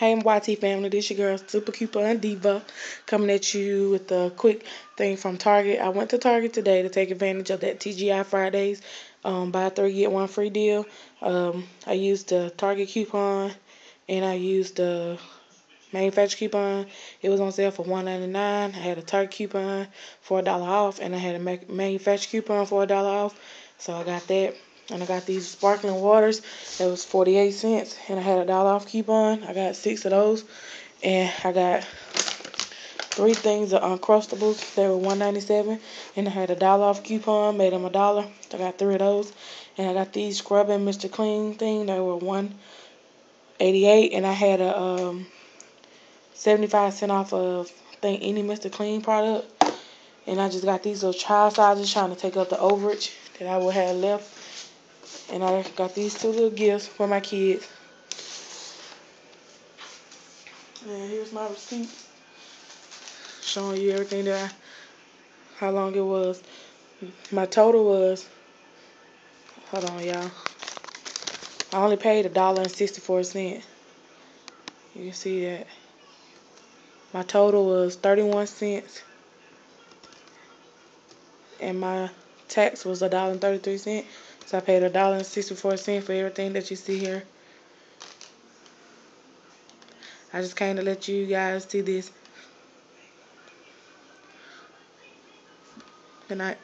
Hey YT family, this your girl Super Coupon Diva coming at you with a quick thing from Target. I went to Target today to take advantage of that TGI Fridays um, buy three get one free deal. Um, I used the Target coupon and I used the manufacturer coupon. It was on sale for $1.99. I had a Target coupon for a dollar off and I had a manufacturer coupon for a dollar off. So I got that. And I got these sparkling waters. It was 48 cents. And I had a dollar off coupon. I got six of those. And I got three things of Uncrustables. They were 197 And I had a dollar off coupon. Made them a dollar. I got three of those. And I got these Scrubbing Mr. Clean thing. They were 188 And I had a um, 75 cent off of, think, any Mr. Clean product. And I just got these little child sizes trying to take up the overage that I would have left. And I got these two little gifts for my kids. And here's my receipt. Showing you everything that I, how long it was. My total was, hold on y'all. I only paid a dollar and 64 cents. You can see that. My total was 31 cents. And my tax was a dollar and 33 cents. So I paid a dollar and 64 cents for everything that you see here. I just came to let you guys see this. Good night.